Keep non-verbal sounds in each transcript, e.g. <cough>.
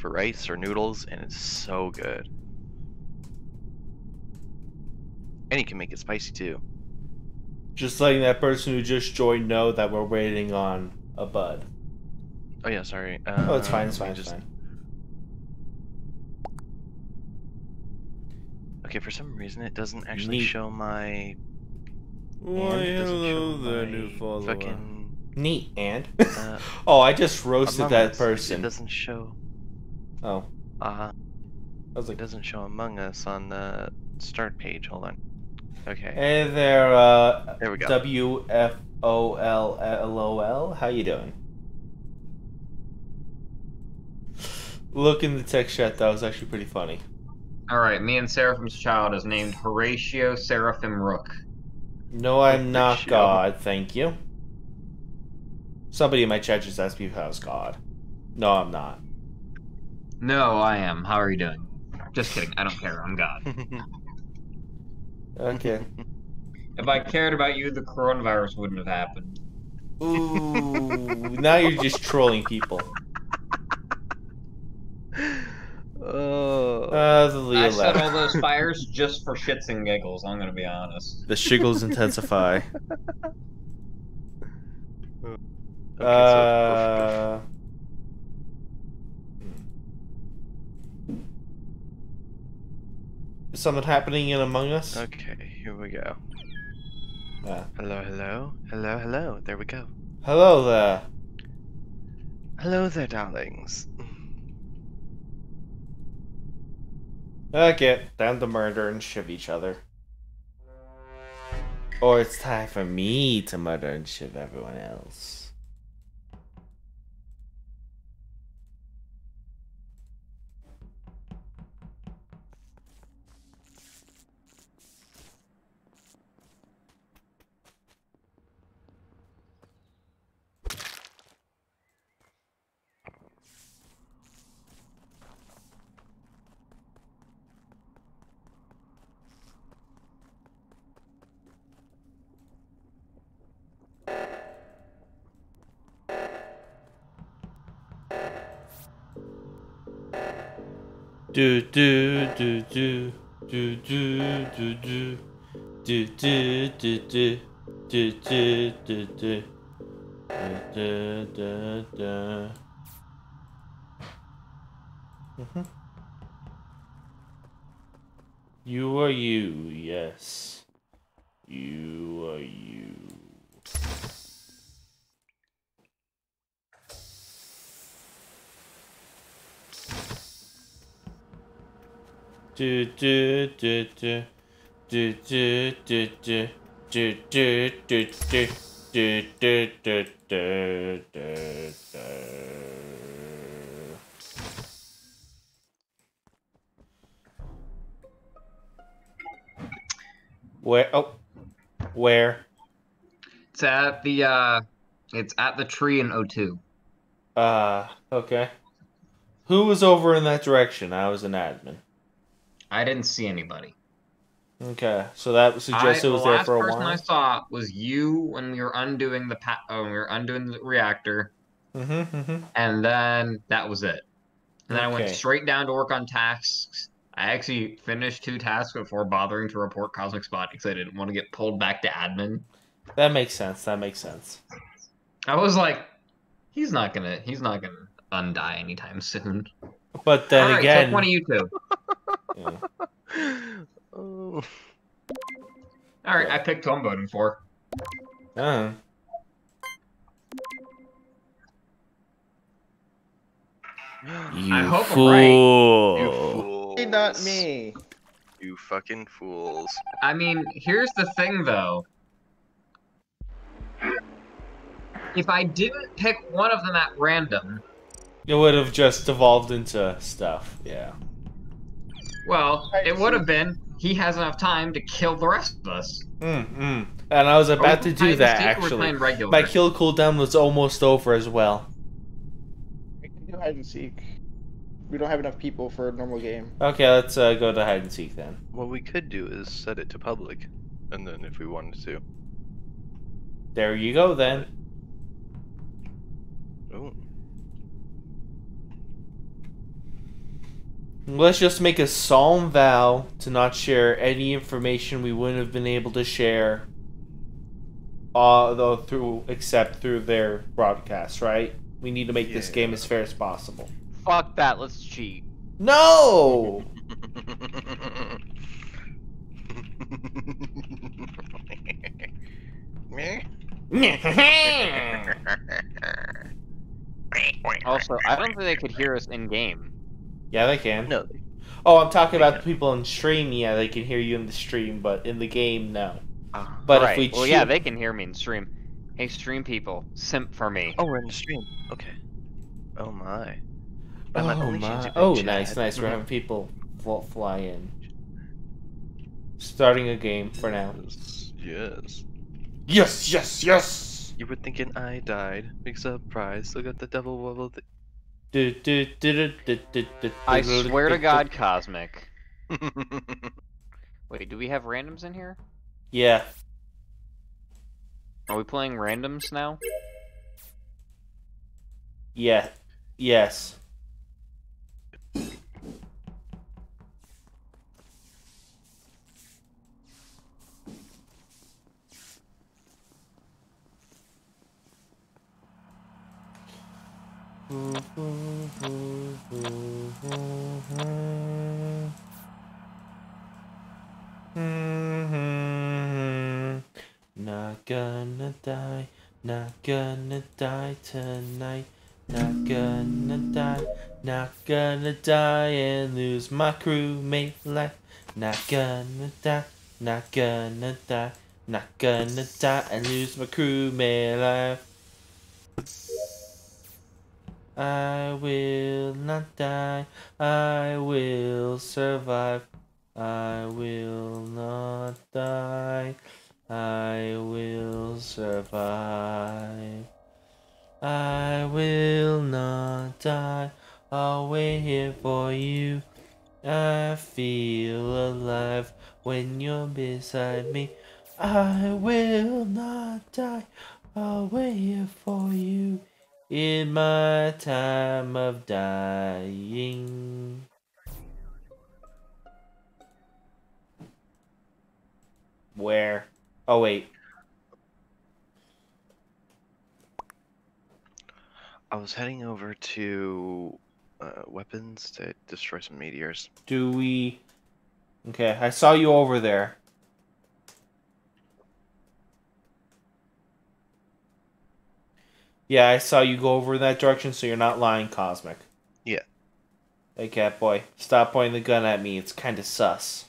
over rice or noodles, and it's so good. And you can make it spicy too. Just letting that person who just joined know that we're waiting on a bud. Oh yeah, sorry. Uh, Oh, it's fine. It's fine. It's just- fine. Okay, for some reason it doesn't actually Neat. show my. Why, and it hello there, new follower. Fucking. Neat and. Uh, <laughs> oh, I just roasted that person. It doesn't show. Oh, Uh, I was it like, doesn't show Among Us on the start page. Hold on. Okay. hey there, uh, There we go. W F O L L O L. How you doing? Look in the text chat. That was actually pretty funny. Alright, me and Seraphim's child is named Horatio Seraphim Rook. No, I'm not Horatio. God. Thank you. Somebody in my chat just asked me if I was God. No, I'm not. No, I am. How are you doing? Just kidding. I don't care. I'm God. <laughs> Okay. If I cared about you, the coronavirus wouldn't have happened. Ooh, now you're just trolling people. oh. Uh, the I set all those <laughs> fires just for shits and giggles, I'm gonna be honest. The shiggles <laughs> intensify. Okay, so- uh, is something happening in Among Us? okay, here we go. Uh, Hello, hello, hello, hello. There we go. hello there. Hello there, darlings. Okay, down to murder and shiv each other. Or it's time for me to murder and shiv everyone else. Do do do do do do do do do do do do do do do do da da da Mhm. You are you, yes. Do do do do do do do do do do do do do do do do do Where oh where? It's at the uh it's at the tree in O2. Uh okay. Who was over in that direction? I was an admin. I didn't see anybody. Okay, so that suggests I, it was the there for a while. The last person I saw was you when we were undoing the pa- when we were undoing the reactor, Mm-hmm, mm-hmm. and then that was it. And then I went straight down to work on tasks. I actually finished two tasks before bothering to report Cosmic Spot because I didn't want to get pulled back to admin. That makes sense. That makes sense. I was like, he's not gonna he's not gonna undie anytime soon. But then right, again, one of you two. Yeah. oh. All right, I picked who I'm voting for. Uh, you I hope I'm right. fool. You fools. Not me. You fucking fools. I mean, here's the thing though. If I didn't pick one of them at random, It would have just evolved into stuff. Yeah. Well, it would have been he has enough time to kill the rest of us. Mm, mm. And I was about to do that actually. My kill cooldown was almost over as well. We can do hide and seek. We don't have enough people for a normal game. Okay, let's uh, go to hide and seek then. What we could do is set it to public, and then if we wanted to. There you go then. Oh. Let's just make a solemn vow to not share any information we wouldn't have been able to share. Uh, though through except through their broadcast, right? We need to make this game as fair as possible. Fuck that. Let's cheat. No. <laughs> Also, I don't think they could hear us in game. Yeah, they can. no, Oh, I'm talking about the people in stream. Yeah, they can hear you in the stream, but in the game, no. uh, But right. if we well, yeah, they can hear me in stream. Hey, stream people, simp for me. oh, we're in the stream. Okay. Oh my. By my oh my! Oh, can nice, nice. We're having <laughs> people fly in. Starting a game for now. Yes. Yes. Yes, yes, yes. You were thinking I died. Big surprise. Look at the devil wobble. I swear to God, Cosmic. <laughs> Wait, do we have randoms in here? Yeah. Are we playing randoms now? Yeah. Yes. Mm-hmm. Not gonna die, not gonna die tonight. Not gonna die, not gonna die and lose my crewmate life. Not gonna die, not gonna die, not gonna die and lose my crewmate life. I will not die, I will survive. I will not die, I will survive. I will not die. I'll wait here for you. I feel alive when you're beside me. I will not die. I'll wait here for you in my time of dying. Where? Oh, wait. I was heading over to uh, weapons to destroy some meteors. Do we. Okay, I saw you over there. Yeah, I saw you go over in that direction, so you're not lying, Cosmic. Yeah. Hey, Catboy, stop pointing the gun at me. It's kind of sus.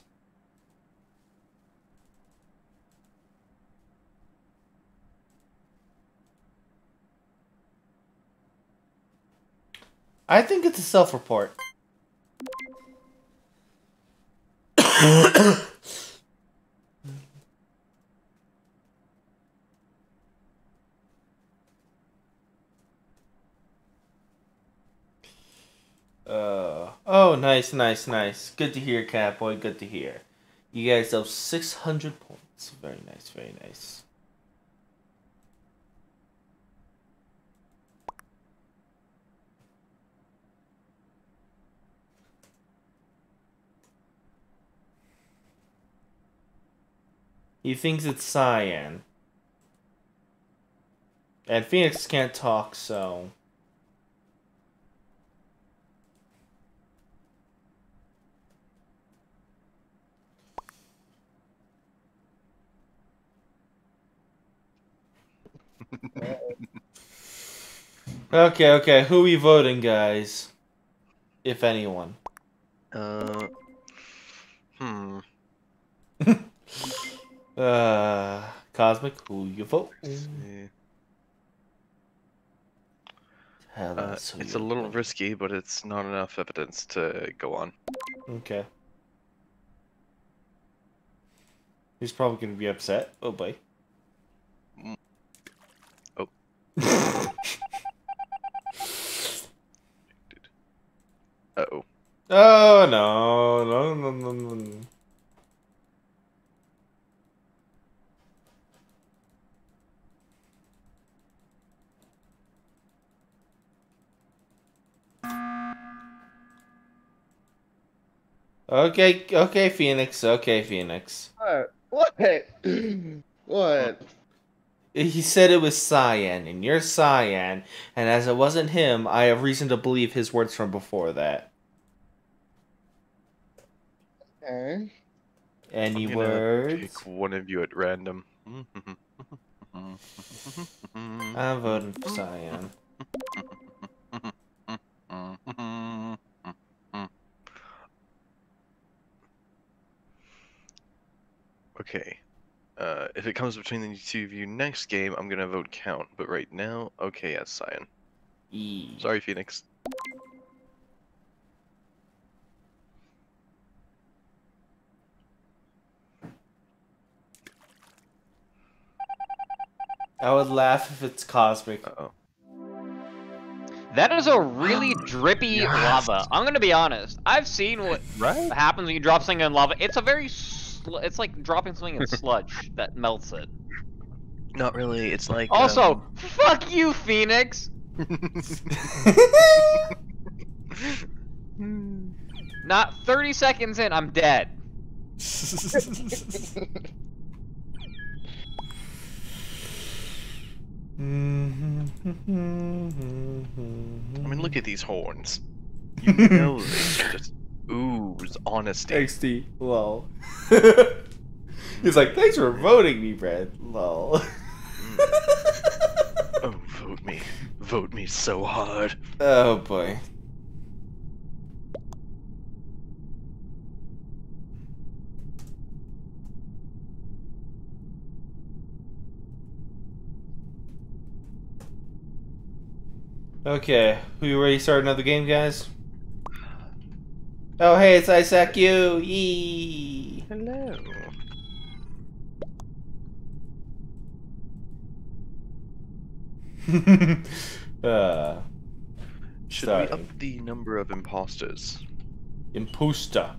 I think it's a self report. <coughs> <coughs> <coughs> Uh, oh, nice, nice, nice. Good to hear, Catboy. Good to hear. You guys have 600 points. Very nice, very nice. He thinks it's cyan. And Phoenix can't talk, so. <laughs> Okay, okay. Who we voting, guys? If anyone. Uh, hmm. <laughs> Uh, Cosmic, who you vote? let's see. Tell Uh, it's a little vote. risky, but it's not enough evidence to go on. Okay. He's probably gonna be upset. Oh boy. Mm. Oh. Uh oh. oh no, no, no, no, no, no. Okay, okay, Phoenix. Okay, Phoenix. What? What? <clears throat> What? He said it was Cyan, and you're Cyan, and as it wasn't him, I have reason to believe his words from before that. Okay. Any I'm words? Pick one of you at random. <laughs> I'm voting for Cyan. <laughs> Okay. Uh, if it comes between the two of you next game, I'm gonna vote count. But right now, okay, yes, Cyan. E. Sorry, Phoenix. I would laugh if it's cosmic. Uh oh. That is a really <gasps> drippy Yes. lava. I'm gonna be honest. I've seen what Right? happens when you drop something in lava. It's a very, sl- it's like dropping something in sludge <laughs> that melts it. Not really. It's like. Also, um, fuck you, Phoenix. <laughs> Not 30 seconds in, I'm dead. I mean, look at these horns. <laughs> You know they just ooze honesty. XD. Lol. <laughs> He's like, thanks for voting me, Brad. Lol. Mm. <laughs> Oh, vote me. Vote me so hard. oh boy. Okay, we ready to start another game, guys? Oh, hey, it's Isaac you. Yee. Hello. <laughs> uh, Should Sorry. we up the number of imposters? imposter.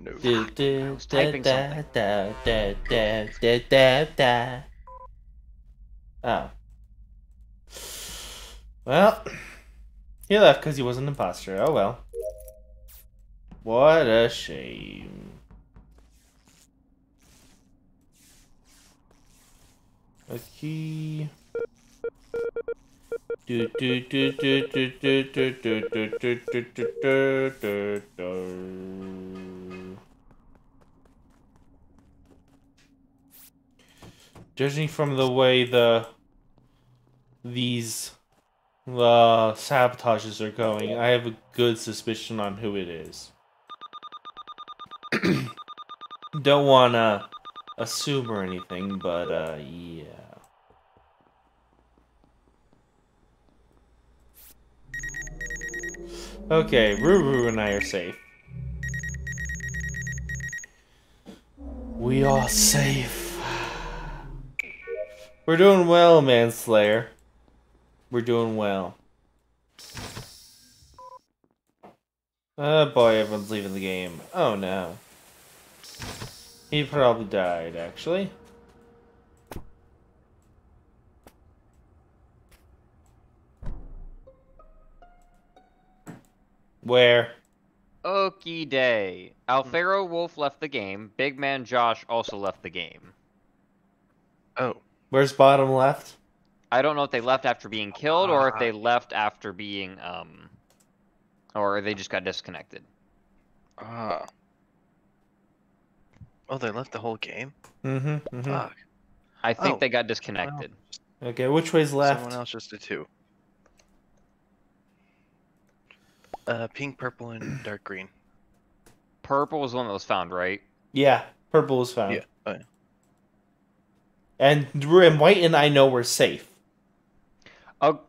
No. Do, do, da, da, da, da, da, da, da, da. Oh. Well, he left because he was an imposter. Oh well. What a shame. A key. Do, do, do, do, do, do, do, do, do, do, do, do, do, do. Judging from the way the these uh, sabotages are going, I have a good suspicion on who it is. <clears throat> Don't wanna assume or anything, but uh, yeah. Okay, Ruru and I are safe. We are safe. We're doing well, Manslayer. We're doing well. Oh boy, everyone's leaving the game. Oh no. He probably died, actually. Where? Okie day. Alfaro Wolf left the game. Big Man Josh also left the game. Oh. Where's bottom left? I don't know if they left after being killed or if they left after being um or they just got disconnected. Ah. Oh, they left the whole game? Mm-hmm. mm-hmm. Fuck. I think Oh, they got disconnected. Okay, which way's left? Someone else just did two. Uh, pink, purple, and <clears throat> dark green. Purple was one that was found, right? Yeah, purple was found. Yeah. Oh, yeah. And, and white and I know we're safe. Oh,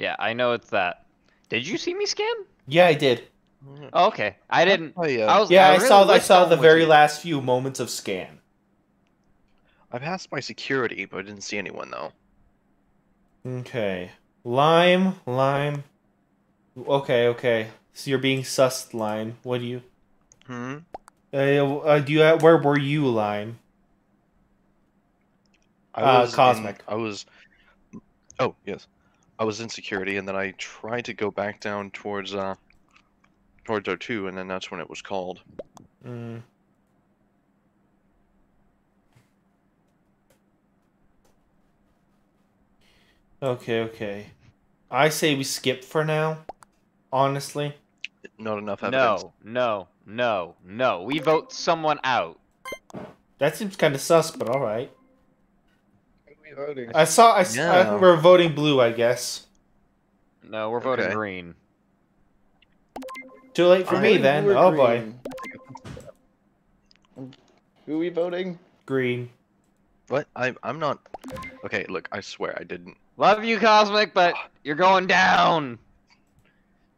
yeah, I know it's that. Did you see me scan? Yeah, I did. Oh, okay, I didn't. I, uh, I was. Yeah, I, really saw. I saw the very you. last few moments of scan. I passed my security, but I didn't see anyone though. Okay, lime, lime. Okay, okay. So you're being sussed, lime. What do you? Hmm. Uh, uh, do you? Where were you, lime? I Uh, was in- Cosmic. I was. Oh yes, I was in security, and then I tried to go back down towards uh, towards O two, and then that's when it was called. Mm. Okay, okay. I say we skip for now. Honestly. Not enough evidence. No, no, no, no. We vote someone out. That seems kind of sus, but all right. What are we voting? I saw. I, s- I- Yeah. we're voting blue, I guess. No, we're voting Okay. green. Too late for I me then. blue or Oh boy. Who are we voting? green. What? I'm I'm not. Okay, look, I swear I didn't. Love you, Cosmic, but you're going down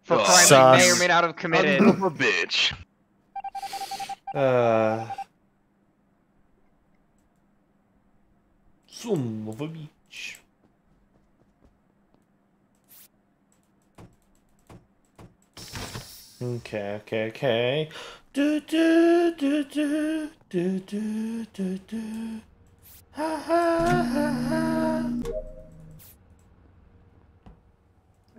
for Oh. crimes you may Sus. or may not have committed. Son of a bitch. Uh. Son of a bitch. Okay, okay, okay. Do do do do do do do do. Ha ha ha ha.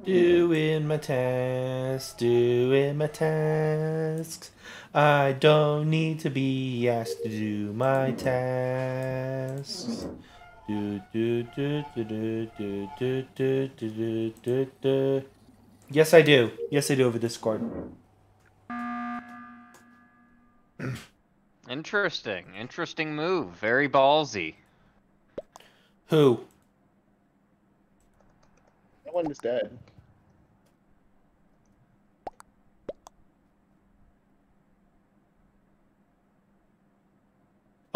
Doing my tasks, doing my tasks. I don't need to be asked to do my tasks. Yes, I do. Yes, I do over Discord. Interesting. Interesting move. Very ballsy. Who? That one is dead.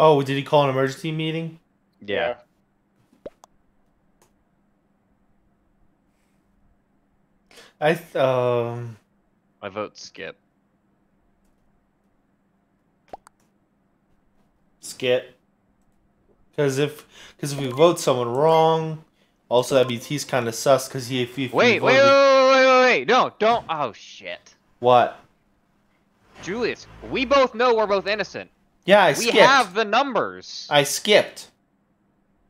Oh, did he call an emergency meeting? Yeah. I th- um. I vote skip. skip. Because if because if we vote someone wrong, also that means he's kind of sus. Because he if, if we Wait, wait, wait, wait, wait, wait, wait. No, don't. Oh, shit. what? Julius, we both know we're both innocent. Yeah, I we skipped. have the numbers. I skipped.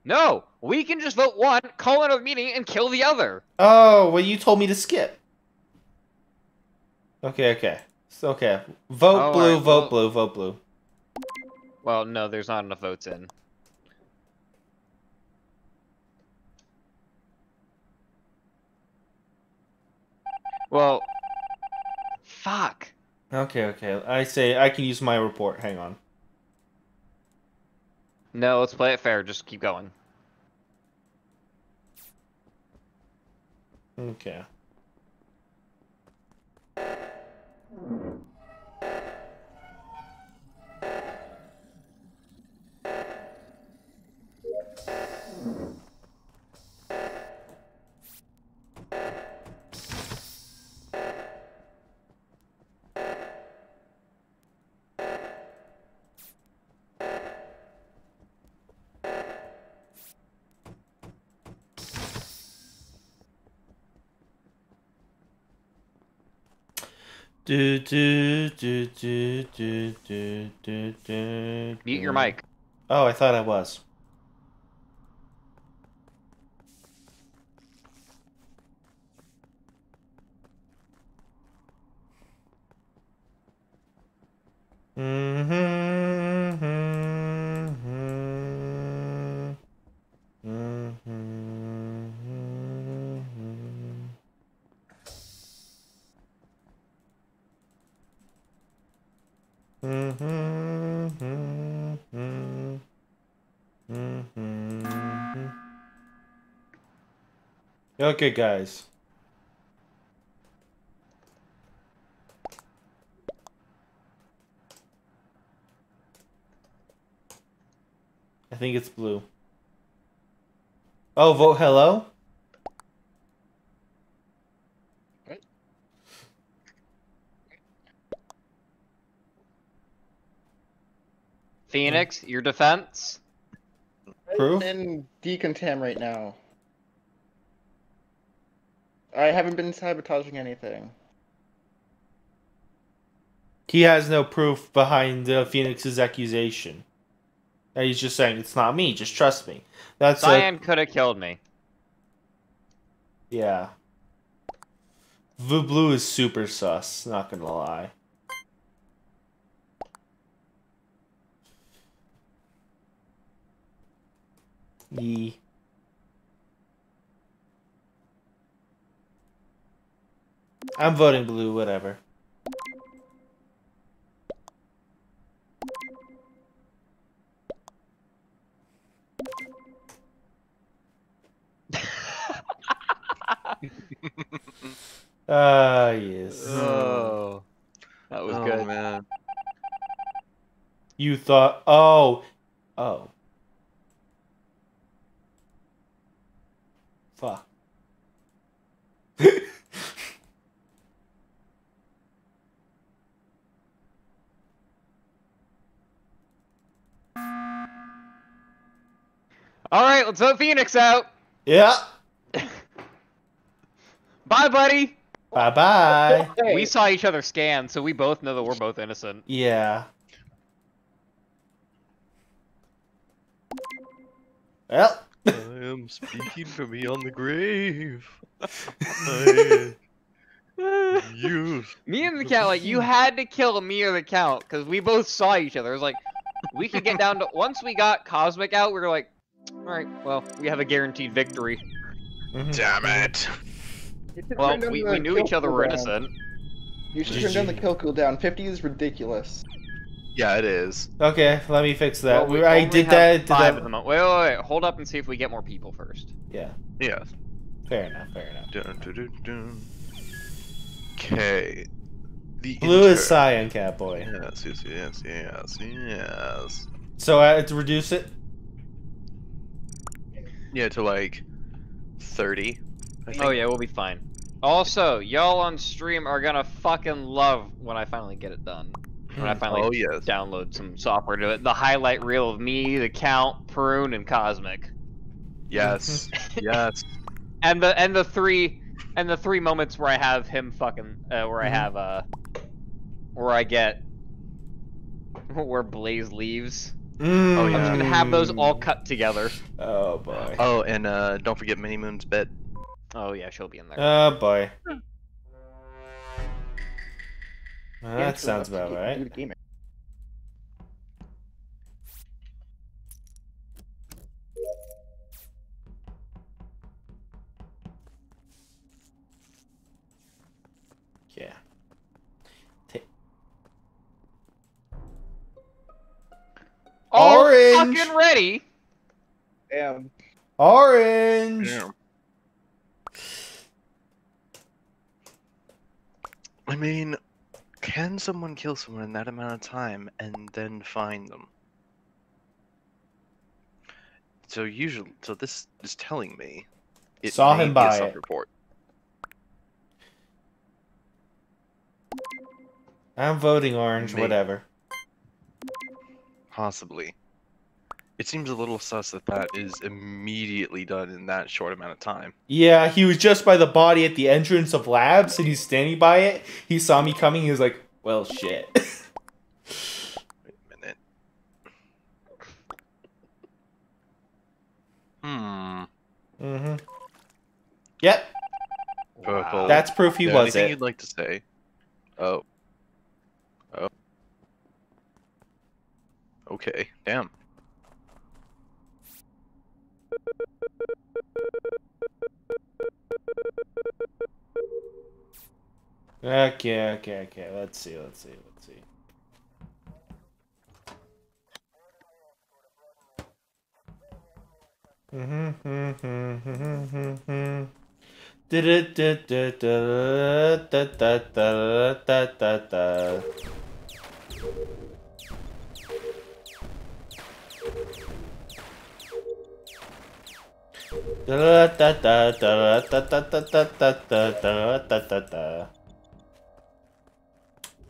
No, we can just vote one, call another meeting, and kill the other. Oh, well, you told me to skip. Okay, okay, so, okay. Vote Oh, blue, alright, vote well- blue, vote blue. Well, no, there's not enough votes in. Well, fuck. Okay, okay. I say I can use my report. Hang on. No, let's play it fair. Just keep going. Okay. Thank you. Do do do do do do do do. Mute your mic. Oh, I thought I was. Mm-hmm. Okay, guys. I think it's blue. Oh, vote hello? Phoenix, hmm. your defense. Proof? I'm in decontam right now. I haven't been sabotaging anything. He has no proof behind uh, Phoenix's accusation. And he's just saying it's not me. Just trust me. That's a, Cyan could have killed me. yeah. Vu Blue is super sus. Not gonna lie. Yee. I'm voting blue. Whatever. <laughs> Ah, yes. Oh, that was oh, good. man. You thought, oh. Fuck. All right, let's vote Phoenix out. yeah. <laughs> Bye, buddy. Bye bye. We saw each other scan, so we both know that we're both innocent. Yeah. Well. I am speaking from beyond the grave. I, <laughs> you. Me and the count, like you had to kill me or the count because we both saw each other. It was like we could get down to once we got Cosmic out, we were like, all right, well, we have a guaranteed victory. Mhm. Damn it. you Well, we, we knew each other were innocent. You should Did turn down the you- kill cooldown. 50 is ridiculous. Yeah, it is. Okay, let me fix that. Well, we I did that. Did Five that. at the moment. Wait, wait, wait. Hold up and see if we get more people first. Yeah. Yeah. Fair enough. Fair enough. Dun, dun, dun, dun. Okay. The Blue is intern- cyan, Catboy. Yes, yes, yes, yes, yes. So I had to reduce it. Yeah, to like 30. I think. Oh yeah, we'll be fine. Also, y'all on stream are gonna fucking love when I finally get it done. When I finally Oh, yes. download some software to it. The highlight reel of me, the Count, Prune, and Cosmic. Yes. <laughs> yes. and the and the three and the three moments where I have him fucking uh, where I Mhm. have uh where I get <laughs> where Blaze leaves. Mm. Oh, I'm just gonna have those all cut together. Oh boy. Oh, and uh, don't forget Mini Moon's bed. Oh yeah, she'll be in there. Oh boy. Well, that so sounds about right. All Orange! fucking ready. Damn. Orange. I mean, can someone kill someone in that amount of time and then find them? So usually, so this is telling me it Saw him by buy a it. self-report. I'm voting orange. Me. Whatever. Possibly. It seems a little sus that that is immediately done in that short amount of time. Yeah, he was just by the body at the entrance of labs, and he's standing by it. He saw me coming. He was like, "Well, shit." <laughs> Wait a minute. Hmm. mm-hmm. Yep, Purple. that's proof he Yeah, was anything it. you'd like to say? Oh. Okay. Damn. Okay, okay, okay. Let's see. Let's see. Let's see. Mm-hmm, mm-hmm, mm-hmm,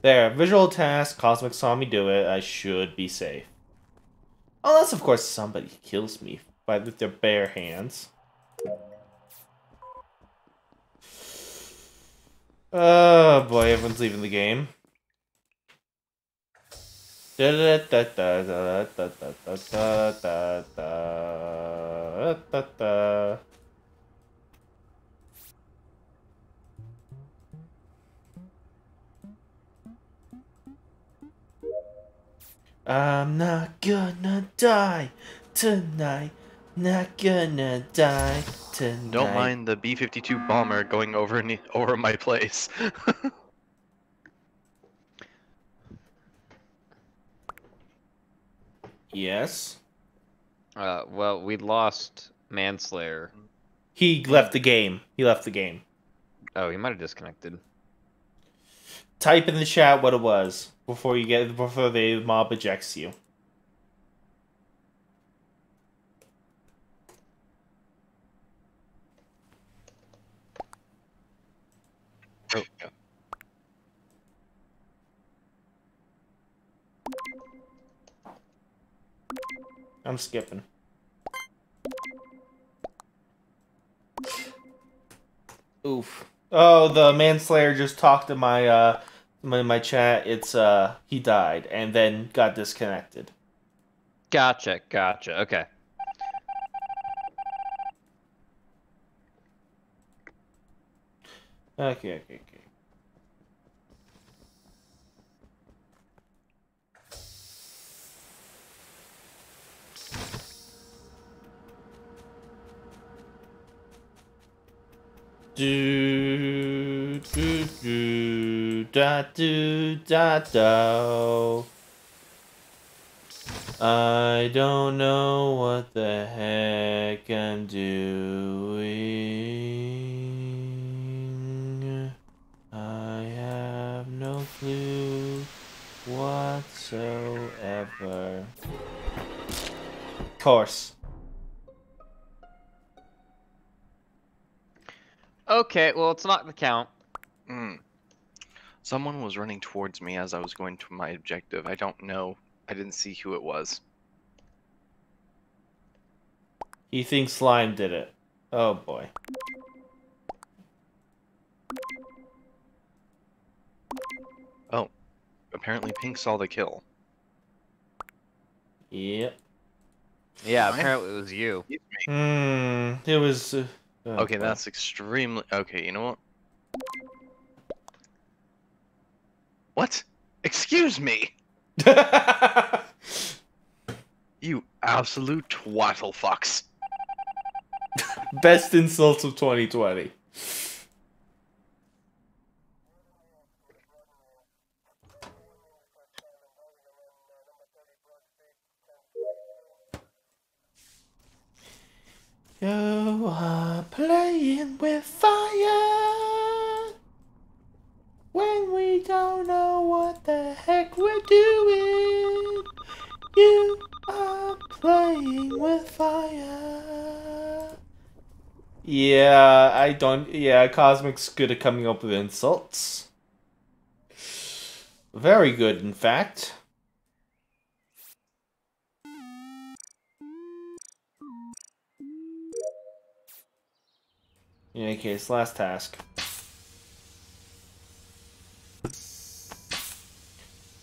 There, visual task, Cosmic saw me do it, I should be safe. Unless, of course, somebody kills me by with their bare hands. Oh boy, everyone's leaving the game. I'm not gonna die tonight. Not gonna die tonight. Don't mind the B-52 bomber going over over my place. <laughs> Yes. Uh, well, we lost Manslayer. He left the game. He left the game. Oh, he might have disconnected. Type in the chat what it was before you get before the mob ejects you. oh, yeah. I'm skipping. Oof. Oh, the manslayer just talked to my uh my, my chat. It's uh he died and then got disconnected. Gotcha, gotcha. Okay. Okay, okay, okay. Do do do da do da do. I don't know what the heck I'm doing. I have no clue whatsoever. Of Course. Okay, well, it's not the count. Mm. Someone was running towards me as I was going to my objective. I don't know. I didn't see who it was. He thinks Slime did it. Oh boy. Oh. Apparently, Pink saw the kill. Yep. Yeah, apparently it was you. Hmm. It was. Uh, oh, Okay, that's extremely. Okay, you know what? What? Excuse me! <laughs> You absolute twaddle fucks. Best insults of 2020. You are playing with fire when we don't know what the heck we're doing. You are playing with fire. Yeah, I don't. Yeah, Cosmic's good at coming up with insults. Very good, in fact. In any case, last task.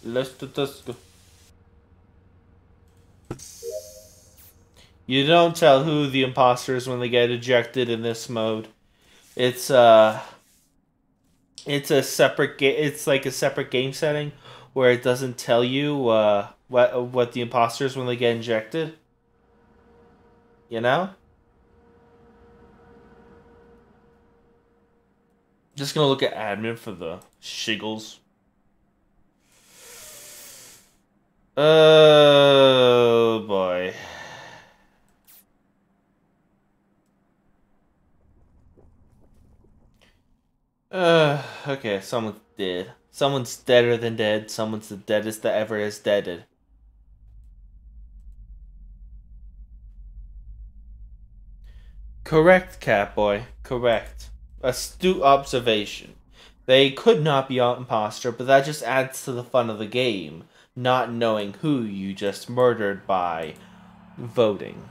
Do this. You don't tell who the imposter is when they get ejected in this mode. It's uh it's a separate game it's like a separate game setting where it doesn't tell you uh what what the imposter is when they get injected. You know? Just gonna look at admin for the shiggles. Oh boy. Uh, okay, someone's dead. Someone's deader than dead. Someone's the deadest that ever is deaded. Correct, Catboy. Correct. Astute observation. They could not be an imposter, but that just adds to the fun of the game, not knowing who you just murdered by voting.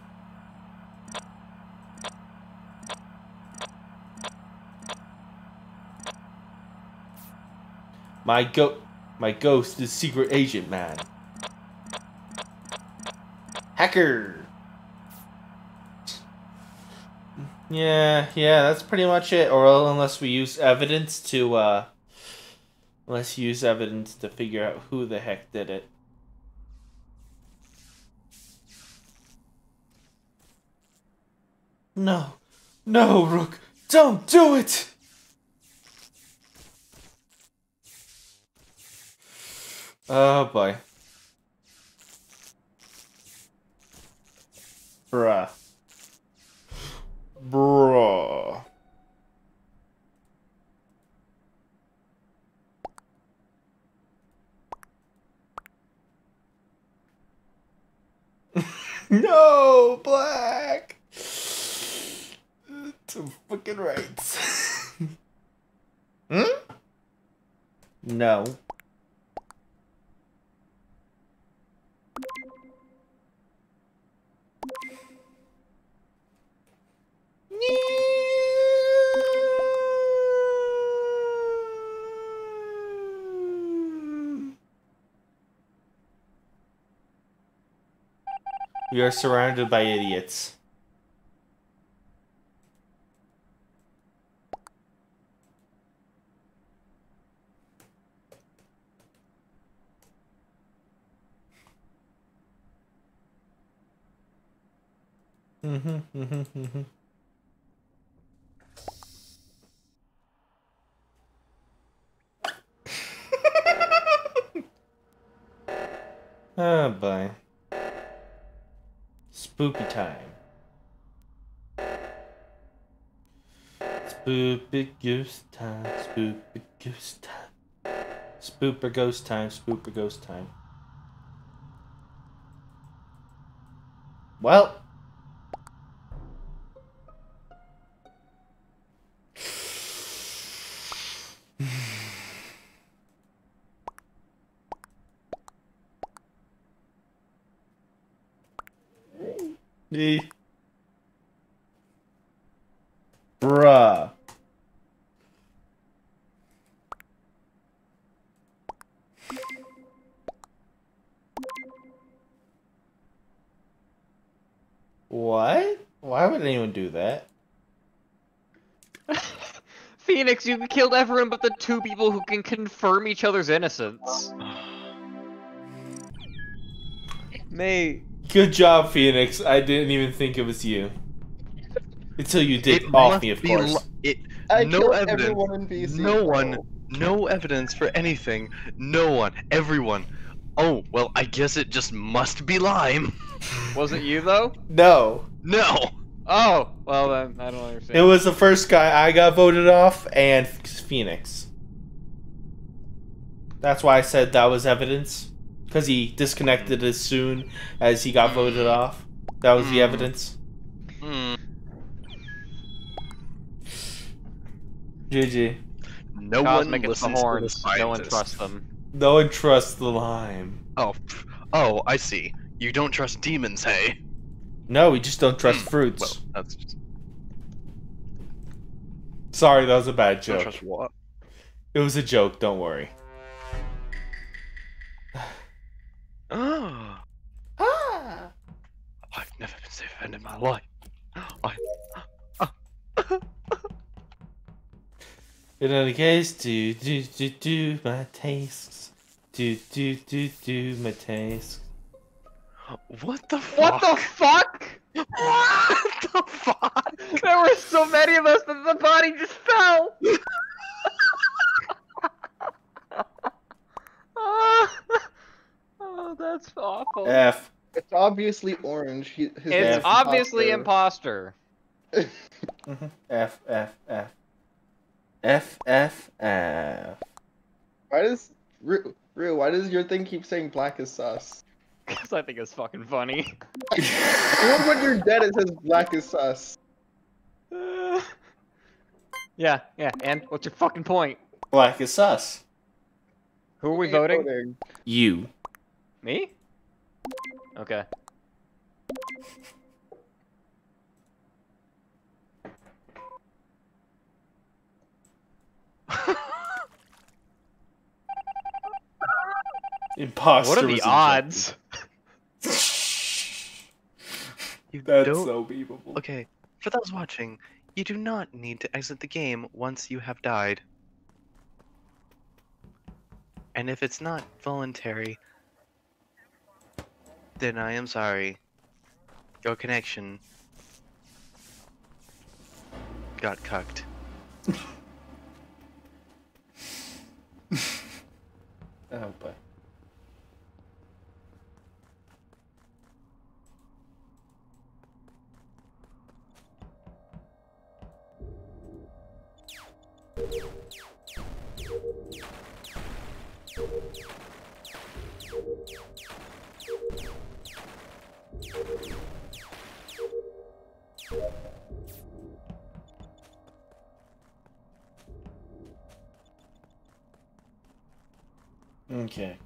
My go my ghost is secret agent man. Hacker. Yeah, yeah, that's pretty much it. Or unless we use evidence to, uh, you use evidence to figure out who the heck did it. No, no, Rook, don't do it! Oh boy. Bruh. Bruh. <laughs> no, Black. <sighs> To fucking rights. <laughs> hmm? No. We are surrounded by idiots. Mm-hmm, mm-hmm, mm-hmm. Ah, oh boy. Spooky time. Spoopy goose time, spoopy goose time. Spooper ghost time, spooper ghost time. Well. What? Why would anyone do that? <laughs> Phoenix, you killed everyone but the two people who can confirm each other's innocence. Mate. Good job, Phoenix. I didn't even think it was you. Until you did It off must me, of be course. it, I no killed evidence. everyone in VC. No one. No evidence for anything. No one. Everyone. Oh, well, I guess it just must be Lime. <laughs> Was it you though? No. No. Oh, well then I don't understand. It was the first guy I got voted off and Phoenix. That's why I said that was evidence. Because he disconnected as soon as he got voted off. That was the Mm. evidence. Hmm. GG. No Cosmic one it's the listens horns. to the No one trusts them. No one trusts the lime. Oh, oh, I see. You don't trust demons, hey? No, we just don't trust Hmm, fruits. Well, that's just. Sorry, that was a bad Don't joke. trust what? It was a joke, don't worry. Ah, Ah. I've never been so offended in my life. <gasps> I. <gasps> In any case, do do do do my tastes. Do do do do my tastes. What the fuck? What the fuck? <laughs> What the fuck? There were so many of us that the body just fell. <laughs> <laughs> oh, that's awful. F. It's obviously orange. He, his it's name's obviously Imposter. imposter. Mhm. F F F. F F F. Why does Rue, Rue, why does your thing keep saying black is sus? <laughs> Because I think it's fucking funny. <laughs> Even when you're dead, it says black is sus. Uh, <sighs> yeah, yeah. And what's your fucking point? Black is sus. Who are we Who are you voting? You. Me? Okay. <laughs> Imposter. what are the odds? <laughs> You That's don't. so beepable. Okay, for those watching, you do not need to exit the game once you have died. And if it's not voluntary, then I am sorry. Your connection got cucked. <laughs> <laughs> Oh boy. Okay.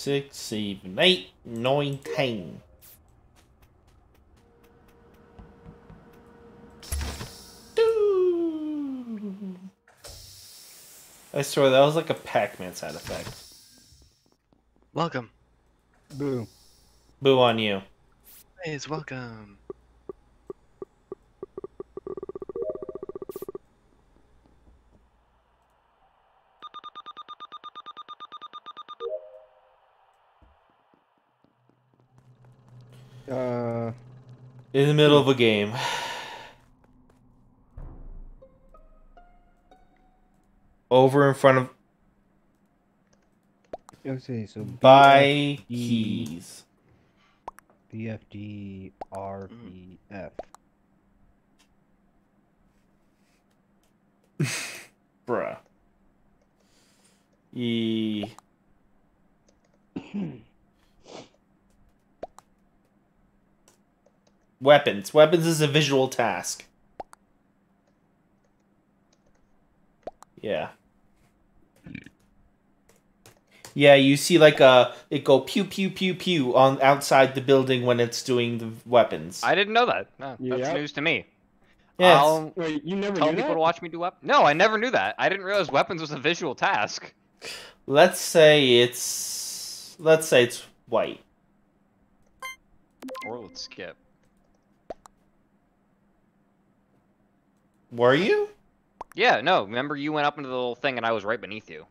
Six, seven, eight, nine, ten. Doo. I swear that was like a Pac-Man side effect. Welcome. Boo. Boo on you. Please, welcome. In the middle of a game. Over in front of see. So buy keys. BFD RBF. <laughs> Bruh. E <clears throat> Weapons. Weapons is a visual task. Yeah. Yeah, you see like a it go pew pew pew pew on outside the building when it's doing the weapons. I didn't know that. No, that's Yeah. news to me. yeah, I'll wait, you never tell knew people that? to watch me do weapons. No, I never knew that. I didn't realize weapons was a visual task. let's say it's let's say it's white. Or let's skip. Were you? Yeah, no. Remember, you went up into the little thing, and I was right beneath you.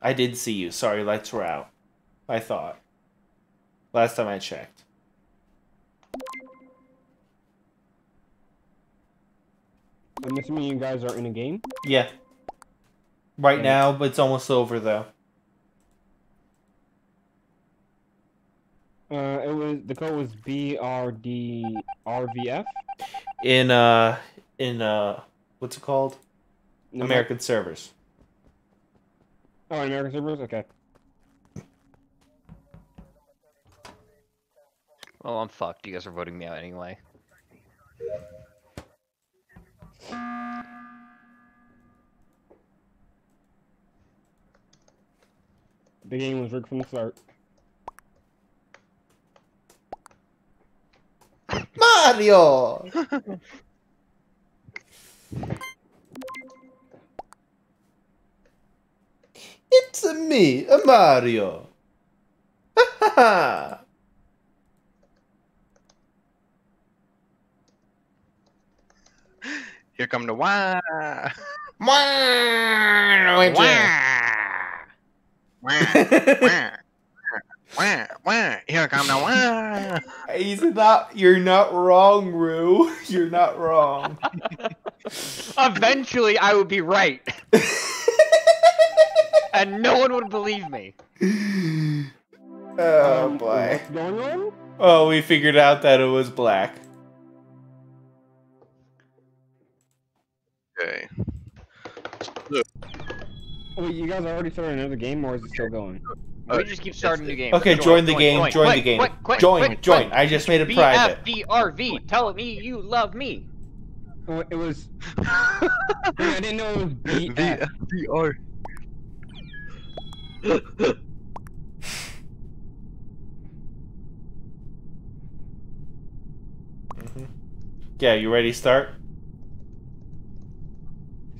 I did see you. Sorry, lights were out. I thought. Last time I checked. I'm assuming you guys are in a game. Yeah. Right Okay. now, but it's almost over though. Uh, it was the code was BRDRVF. In uh in uh what's it called? No, American servers. Oh, American servers. Okay. Well, I'm fucked. You guys are voting me out anyway. The game was rigged from the start. Mario. <laughs> it's a me, a Mario. Ha <laughs> ha Here come the wah. ha. Wah, wah, wah, wah. Here come the wah. He's not. You're not wrong, Rue. You're not wrong. <laughs> Eventually, I would be right, <laughs> and no one would believe me. <laughs> Oh Um, boy. What's going on? Oh, we figured out that it was black. Okay. Wait, you guys already started another game, or is it still going? We just keep starting new game. Okay, join the game, join the game. Quick, quick, Join, quick, join. I just made it private. BFDRV, tell me you love me. Oh, it was. <laughs> I didn't know it was BF. VR. Mhm. Yeah, you ready to start?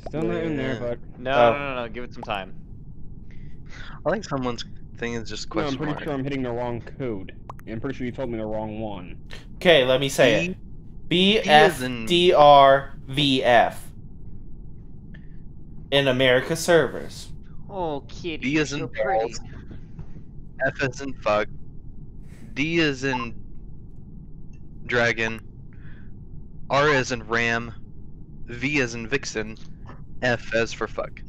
Still not in there, Yeah. but No, Oh. no, no, no, give it some time. I think someone's thing is just question no, I'm pretty mark. sure I'm hitting the wrong code. I'm pretty sure you told me the wrong one. Okay, let me say it. B F as in- D R V F. In America servers. Oh, kitty, B you're as in so pretty. balls. F as in fuck. D as in dragon. R as in ram. V as in vixen. F as for fuck.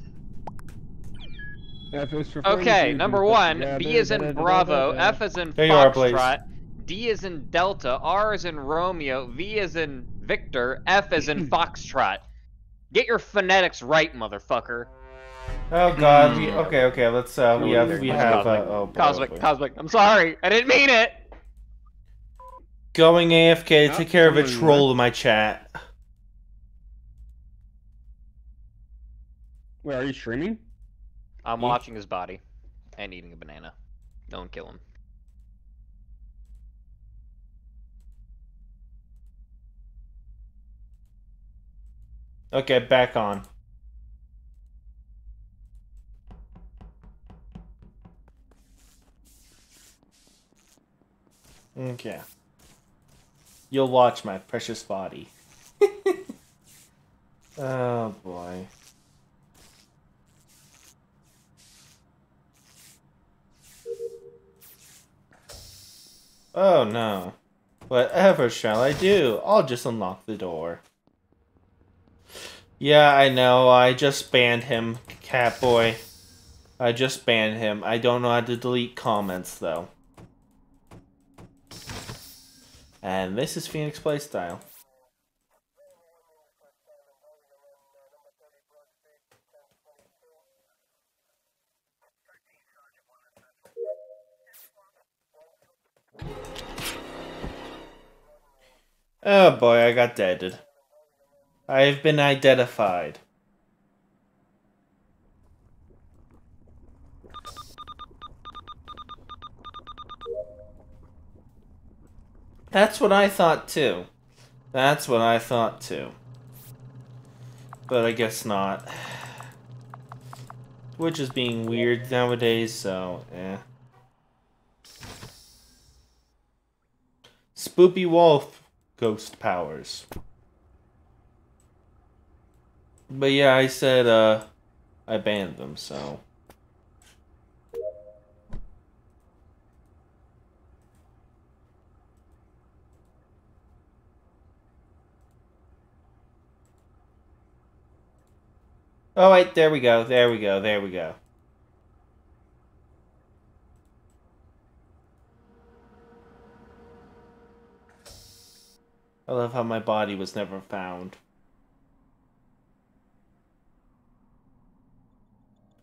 F is for Okay, number one, fucking B is in. Bravo, F is in There you are, Blaze. Foxtrot, D is in Delta, R is in Romeo, V is in Victor, F is in <clears throat> Foxtrot. Get your phonetics right, motherfucker. Oh god, we Hmm. okay, okay, let's uh we have we fine. have uh, oh boy, Cosmic, oh boy. Cosmic, I'm sorry, I didn't mean it. Going AFK to take care of a troll in my chat. Wait, are you streaming? I'm Yeah. watching his body and eating a banana. Don't kill him. Okay, back on. Okay. You'll watch my precious body. <laughs> oh boy. Oh no. Whatever shall I do? I'll just unlock the door. Yeah, I know. I just banned him, Catboy. I just banned him. I don't know how to delete comments, though. And this is Phoenix Playstyle. Oh boy, I got deaded. I have been identified. That's what I thought too. That's what I thought too. But I guess not. Which is being weird nowadays, so eh. Spoopy Wolf ghost powers. But yeah, I said uh I banned them, so Oh wait, there we go, there we go, there we go. I love how my body was never found.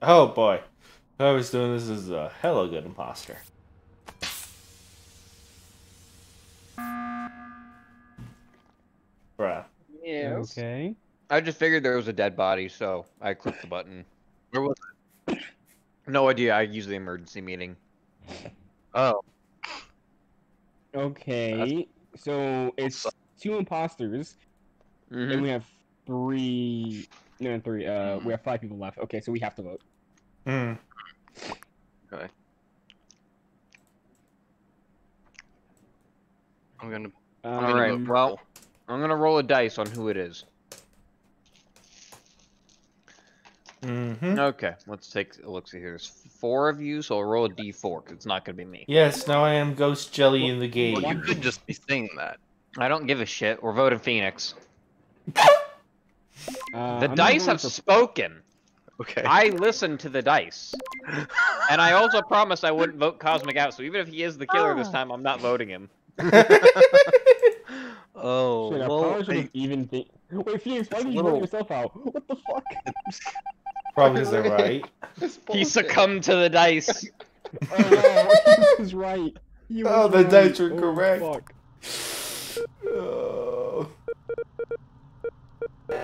Oh boy. I was doing this as a hella good imposter. Bruh. Yes. Okay. I just figured there was a dead body, so I clicked the button. Where was No idea. I used the emergency meeting. Oh, Okay. So it's two imposters, Mhm. and we have three. No, three. Uh, we have five people left. Okay, so we have to vote. Hmm. I'm gonna. I'm Um, gonna Alright, well- I'm gonna roll a dice on who it is. Mm-hmm. Okay, let's take a look. See, there's four of you, so I'll roll a d4 because it's not gonna be me. Yes, now I am Ghost Jelly in the game. Well, you could just be saying that. I don't give a shit. We're voting Phoenix. <laughs> uh, The I'm dice have for- spoken. Okay. I listened to the dice, <laughs> and I also promised I wouldn't vote Cosmic out. So even if he is the killer this time, I'm not voting him. <laughs> oh, Shit, I well, probably should have even think. Wait, Phoenix, why did a you little- vote yourself out? What the fuck? Probably isn't <laughs> right. He succumbed to the dice. Oh no, he was right. He Oh, was the right. dice were Oh, correct. fuck. Oh. <sighs>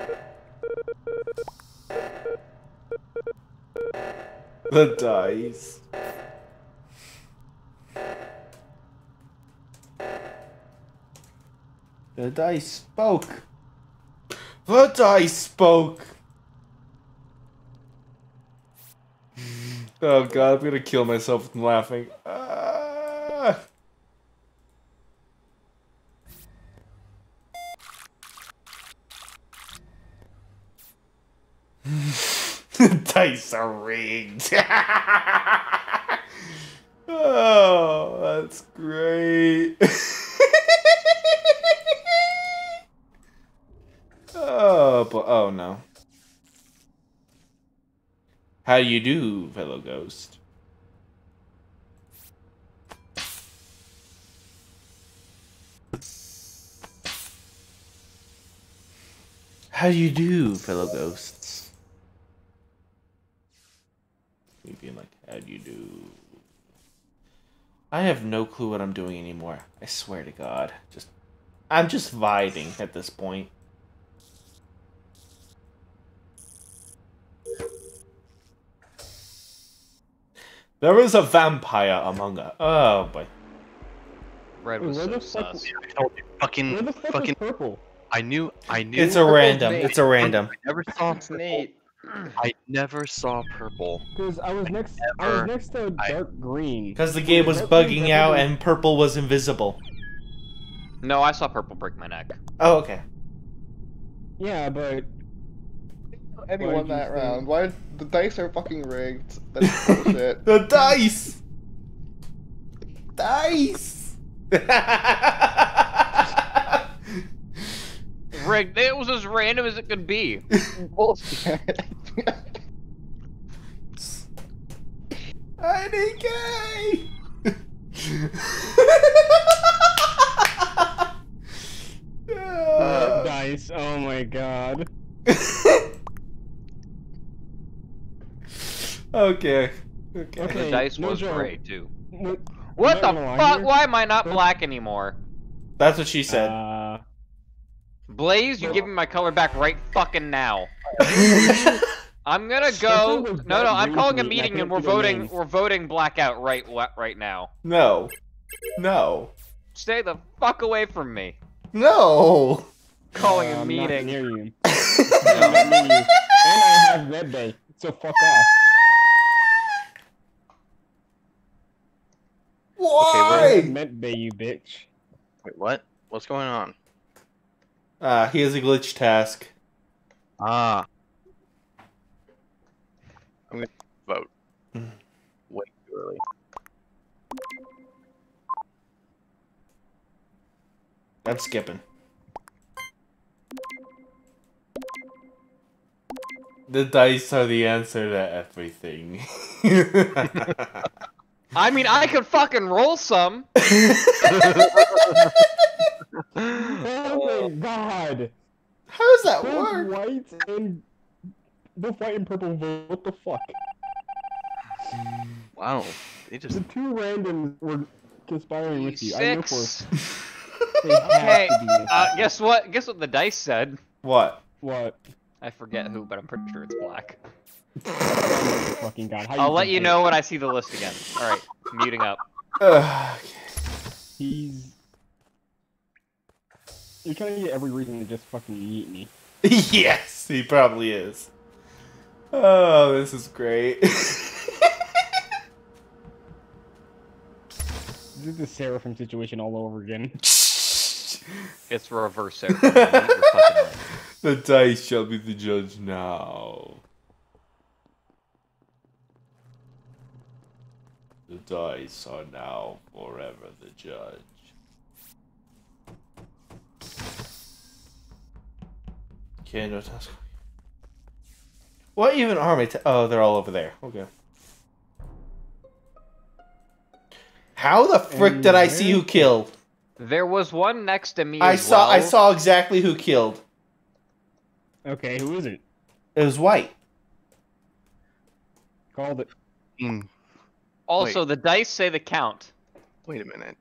The dice. The dice spoke. The dice spoke. Oh god, I'm gonna kill myself from laughing. Ah. <laughs> dice are rigged. <laughs> oh, that's great. <laughs> oh, but oh no. How do you do, fellow ghost? How do you do, fellow ghosts? Me being like, how do you do? I have no clue what I'm doing anymore. I swear to God. Just I'm just vibing at this point. There is a vampire among us. Oh boy. Red Wait, was where so the fuck- sus. I told you, fucking, Where the fuck fucking. is purple? I knew, I knew. It's a random. Nate. It's a random. I never saw purple. Nate. I never saw purple. Because I was next. I was next to I- dark green. Because the game was bugging out and purple was invisible. No, I saw purple break my neck. Oh, okay. Yeah, but Eddie Why won did you that say- round. Why? The dice are fucking rigged. That's <laughs> bullshit. the dice! Dice! <laughs> Rigged. It was as random as it could be. <laughs> bullshit. IDK! uh, dice. Oh my god. Okay. Okay. Okay. the dice no was joke. gray too. What? What the not gonna lie fuck? Why am I not black anymore? That's what she said. Uh, Blaze, you give me my color back right fucking now. <laughs> I'm gonna go. No, no, I'm calling a me, and I meeting and we're voting. We're voting blackout right right now. no. No. Stay the fuck away from me. No. Calling uh, a I'm not meeting. near. <laughs> I'm not near you. And I have Med Bay, so fuck off. Why? have Med Bay, you bitch. Wait, what? What's going on? Ah, he has a glitch task. Ah. I'm gonna vote. Hmm. Way too early. I'm skipping. The dice are the answer to everything. <laughs> <laughs> I mean, I could fucking roll some. <laughs> Oh my god! How does that Both work? white and both white and purple vote. What the fuck? Wow. They just. The two randoms were conspiring with you. I know for Six. they Okay. Uh, guess what? Guess what the dice said. What? What? I forget who, but I'm pretty sure it's black. Oh <laughs> fucking god! How I'll let you forget? know when I see the list again. All right, muting up. <sighs> Ugh, He's. You're trying to get every reason to just fucking eat me. <laughs> yes, he probably is. Oh, this is great. <laughs> This is the Seraphim situation all over again. It's reverse there. You're fucking right. the dice shall be the judge now. The dice are now forever the judge. Okay, no task. What even are my? ta- oh, they're all over there. Okay. How the frick did I see who killed? There was one next to me. I as saw. I saw exactly who killed. Okay, who is it? It was white. Called it. Mm, Also, the dice say the count. Wait a minute.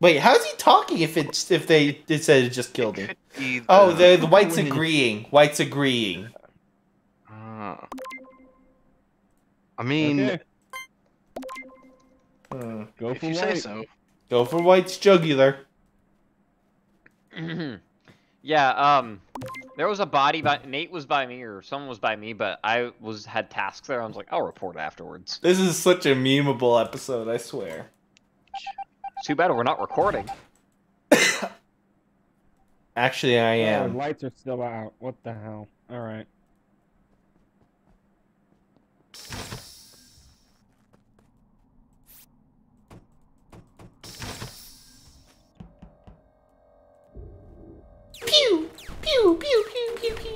Wait, how's he talking if it's if they it said it just killed him? Could be Oh, the- the the white's agreeing. White's agreeing. Ah. I mean, Okay, Hmm. go if for you say so. Go for white's jugular. <clears throat> yeah. Um, there was a body by Nate was by me or someone was by me, but I was had tasks there. I was like, I'll report afterwards. This is such a memeable episode. I swear. Too bad we're not recording. <coughs> Actually, I Oh, am. lights are still out. What the hell? All right.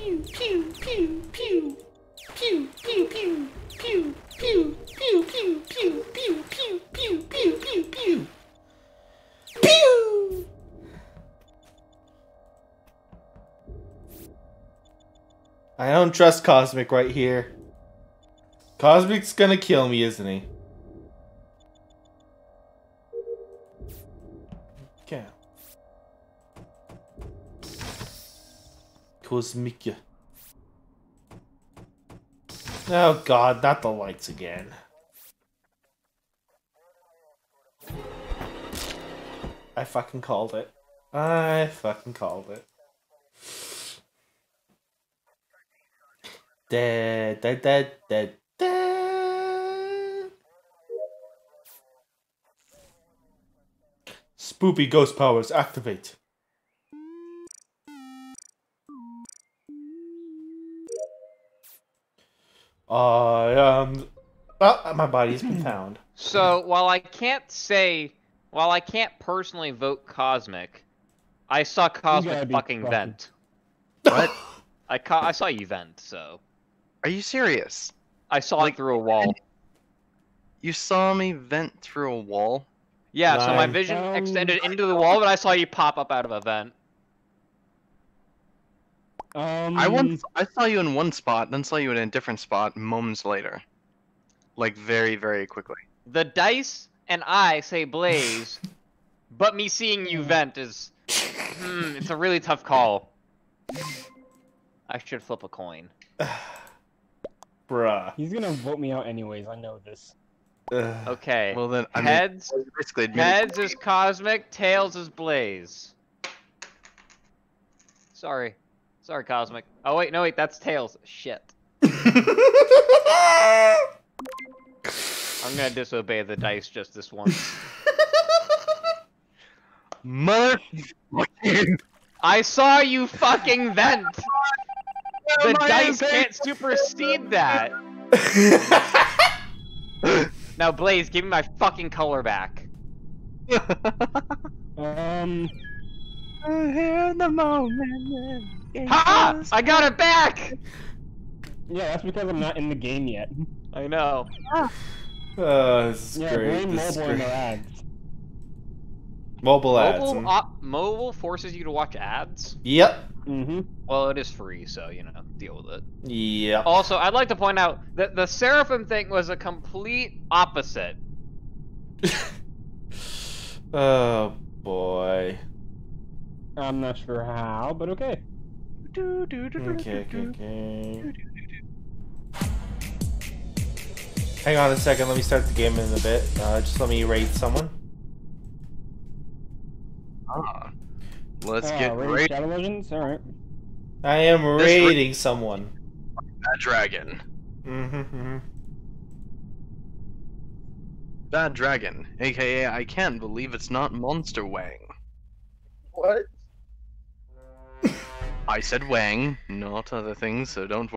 Pew pew pew pew pew pew pew pew pew pew pew pew pew pew pew pew pew pew pew I don't trust Cosmic right here. Cosmic's gonna kill me, isn't he? Cosmic. Oh god, not the lights again. I fucking called it. I fucking called it. Dead, dead, dead, dead, dead. Spoopy ghost powers activate. I am. Oh, my body's been <clears throat> found. So while I can't say, while I can't personally vote Cosmic, I saw Cosmic fucking fucking- vent. <laughs> What? I ca- I saw you vent, so Are you serious? I saw Like- it through a wall. You saw me vent through a wall? Yeah, so my vision Um, extended into the wall, but I saw you pop up out of a vent. Um, I once I saw you in one spot, then saw you in a different spot moments later. Like very, very quickly. The dice and I say Blaze, <laughs> but me seeing you vent is, hmm, it's a really tough call. I should flip a coin. <sighs> Bruh. He's gonna vote me out anyways. I know this. Ugh. Okay. Well then, I mean, Heads, basically heads is Cosmic, tails is Blaze. Sorry, sorry, Cosmic. Oh wait, no wait, that's tails. Shit. I'm gonna disobey the dice just this once. Mother. I saw you fucking vent. The dice can't supersede that. <laughs> Now, Blaze, give me my fucking color back. <laughs> Um, the moment. Ha! I got it back. yeah, that's because I'm not in the game yet. I know. Oh, <sighs> this is Yeah, great. blame This is mobile and great. ads. Mobile ads. Mobile, hmm. op- mobile forces you to watch ads. Yep. Mm-hmm. Well, it is free, so you know, deal with it. Yeah. Also, I'd like to point out that the Seraphim thing was a complete opposite. <laughs> oh boy. I'm not sure how, but okay. Okay, okay, okay. Hang on a second. Let me start the game in a bit. Uh, just let me raid someone. Ah. Let's Ah, get Raid right Shadow Legends. All right. I am This ra- raiding someone. that dragon. Mm-hmm. That dragon, aka I can't believe it's not Monster Wang. What? <laughs> I said Wang, not other things, so don't